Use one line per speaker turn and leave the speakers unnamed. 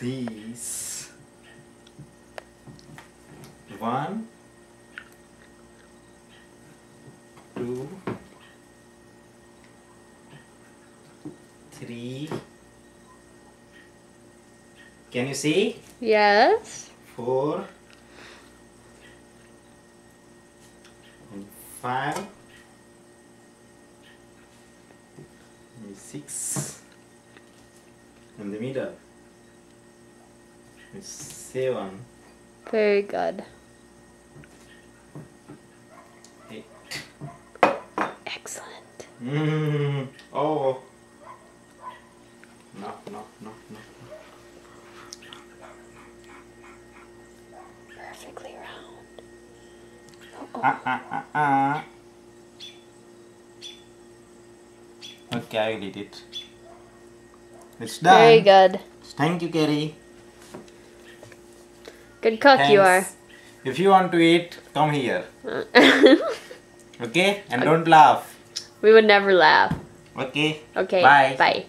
these. One, two, three. Can you see?
Yes.
Four and five and six in the middle. Seven,
Very good.
eight.
Excellent.
Mm. Oh. No, no, no, no.
Perfectly round.
Ah, ah, ah, ah. Okay, I did it. It's done.
Very good.
Thank you, Kerry.
Good cook you are.
If you want to eat, come here. Okay? And don't laugh.
we would never laugh.
Okay?
Okay.
Bye.
Bye.